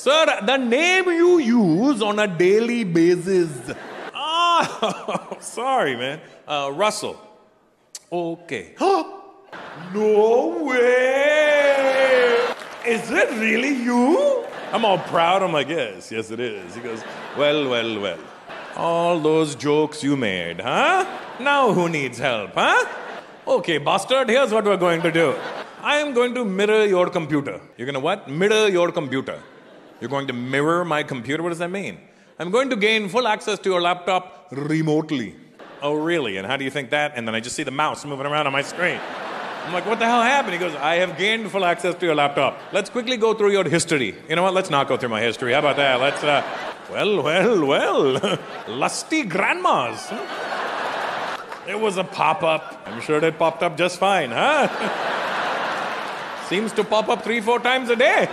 Sir, the name you use on a daily basis. Ah, sorry, man. Uh, Russell. Okay. no way! Is it really you? I'm all proud. I'm like, yes, yes, it is. He goes, well, well, well. All those jokes you made, huh? Now who needs help, huh? Okay, bastard, here's what we're going to do. I am going to mirror your computer. You're going to what? Mirror your computer. You're going to mirror my computer? What does that mean? I'm going to gain full access to your laptop remotely. Oh, really? And how do you think that? And then I just see the mouse moving around on my screen. I'm like, what the hell happened? He goes, I have gained full access to your laptop. Let's quickly go through your history. You know what? Let's not go through my history. How about that? Let's, uh, well, well, well. Lusty grandmas. It was a pop up. I'm sure it popped up just fine, huh? Seems to pop up three, four times a day.